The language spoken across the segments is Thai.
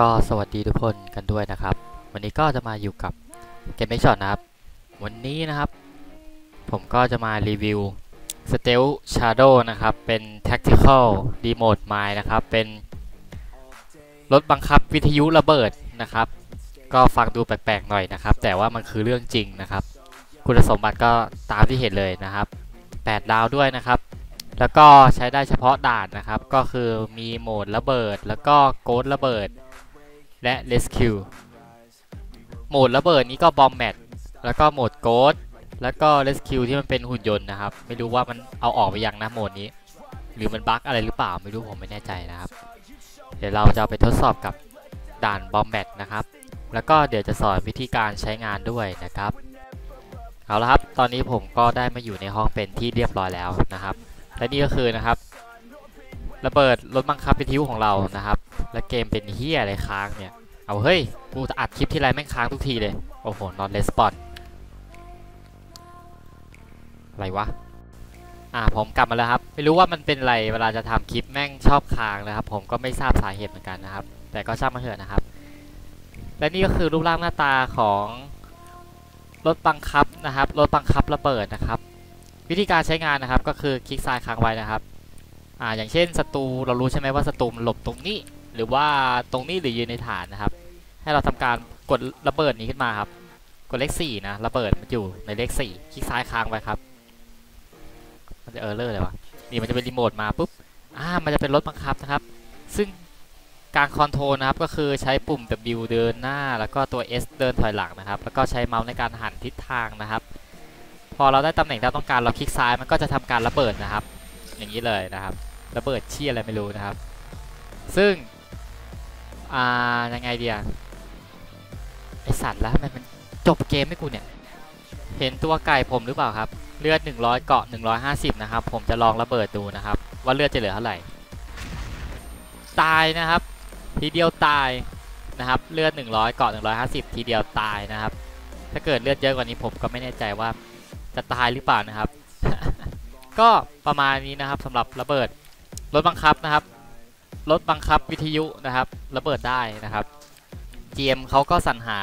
ก็สวัสดีทุกคนกันด้วยนะครับ วันนี้ก็จะมาอยู่กับเกม e ม s ช็อตนะครับ วันนี้นะครับ ผมก็จะมารีวิว Stealth Shadow นะครับ เป็น Tactical Remote Mine นะครับ เป็นรถบังคับวิทยุระเบิดนะครับ ก็ฟังดูแปลกๆหน่อยนะครับ แต่ว่ามันคือเรื่องจริงนะครับ คุณสมบัติก็ตามที่เห็นเลยนะครับ 8 ดาวด้วยนะครับ แล้วก็ใช้ได้เฉพาะด่านนะครับ ก็คือมีโหมดระเบิด แล้วก็โกดระเบิด และ Rescue โหมดระเบิดนี้ก็บอมแมทแล้วก็โหมดโกดแล้วก็ Rescue ที่มันเป็นหุ่นยนต์นะครับ ไม่รู้ว่ามันเอาออกไปยังนะโหมดนี้ หรือมันบั๊กอะไรหรือเปล่าไม่รู้ผมไม่แน่ใจนะครับ เดี๋ยวเราจะไปทดสอบกับด่านบอมแมทนะครับ แล้วก็เดี๋ยวจะสอนวิธีการใช้งานด้วยนะครับเอาละครับ ตอนนี้ผมก็ได้มาอยู่ในห้องเป็นที่เรียบร้อยแล้วนะครับ และนี่ก็คือนะครับ ระเบิดรถบังคับวิทยุของเรานะครับ และเกมเป็นเฮียอะไรค้างเนี่ย เอาเฮ้ยกูจะอัดคลิปที่ไรแม่งค้างทุกทีเลย โอ้โหนอนレスปอนอะไรวะ อ่าผมกลับมาแล้วครับ ไม่รู้ว่ามันเป็นอะไรเวลาจะทำคลิปแม่งชอบค้างนะครับ ผมก็ไม่ทราบสาเหตุเหมือนกันนะครับ แต่ก็ช่างมาเถอะนะครับ และนี่ก็คือรูปร่างหน้าตาของรถบังคับนะครับ รถบังคับระเบิดนะครับ วิธีการใช้งานนะครับก็คือคลิกซ้ายค้างไว้นะครับ อ่าอย่างเช่นศัตรูเรารู้ใช่ไหมว่าศัตรูมันหลบตรงนี้ หรือว่าตรงนี้หรือยืนในฐานนะครับ ให้เราทำการกดระเบิดนี้ขึ้นมาครับ กดเลข4นะระเบิดมันอยู่ในเลข4คลิกซ้ายค้างไว้ครับมันจะเออร์เลอร์เลยวะนี่มันจะเป็นรีโมทมาปุ๊บอ่ามันจะเป็นรถบังคับนะครับ ซึ่งการคอนโทรลนะครับก็คือใช้ปุ่ม W เดินหน้า แล้วก็ตัว S เดินถอยหลังนะครับ แล้วก็ใช้เมาส์ในการหันทิศทางนะครับ พอเราได้ตำแหน่งที่เราต้องการเราคลิกซ้ายมันก็จะทำการระเบิดนะครับ อย่างนี้เลยนะครับระเบิดเชี่ยอะไรไม่รู้นะครับ ซึ่งอ่ายังไงเดียไอสัตว์แล้วมมันจบเกมให้กูเนี่ย เห็นตัวไก่ผมหรือเปล่าครับ เลือด 100 เกาะ 150 นะครับ ผมจะลองระเบิดดูนะครับ ว่าเลือดจะเหลือเท่าไหร่ ตายนะครับ ทีเดียวตายนะครับ เลือด 100 เกาะ 150 ทีเดียวตายนะครับ ถ้าเกิดเลือดเยอะกว่านี้ผมก็ไม่แน่ใจว่าจะตายหรือเปล่านะครับ ก็ประมาณนี้นะครับสำหรับระเบิดรถบังคับนะครับรถบังคับวิทยุนะครับระเบิดได้นะครับ GM เขาก็สรรหา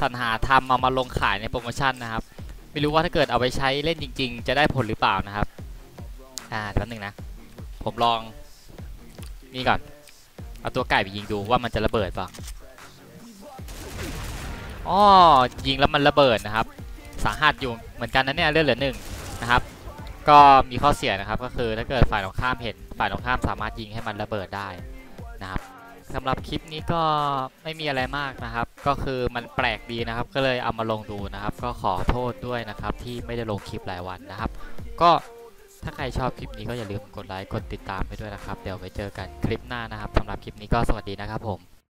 สรรหาทำเอามาลงขายในโปรโมชั่นนะครับ ไม่รู้ว่าถ้าเกิดเอาไปใช้เล่นจริง ๆ จะได้ผลหรือเปล่านะครับ อ่าแป๊บนึงนะ ผมลอง นี่ก่อน เอาตัวไก่ไปยิงดูว่ามันจะระเบิดเปล่าอ๋อยิงแล้วมันระเบิดนะครับ สาหัสอยู่เหมือนกันนะเนี่ยเลือดเหลือหนึ่งนะครับ ก็มีข้อเสียนะครับก็คือถ้าเกิดฝ่ายตรงข้ามเห็นฝ่ายตรงข้ามสามารถยิงให้มันระเบิดได้นะครับสำหรับคลิปนี้ก็ไม่มีอะไรมากนะครับ ก็คือมันแปลกดีนะครับ ก็เลยเอามาลงดูนะครับ ก็ขอโทษด้วยนะครับ ที่ไม่ได้ลงคลิปหลายวันนะครับ ก็ถ้าใครชอบคลิปนี้ก็อย่าลืมกดไลค์กดติดตามไปด้วยนะครับ เดี๋ยวไว้เจอกันคลิปหน้านะครับสำหรับคลิปนี้ก็สวัสดีนะครับผม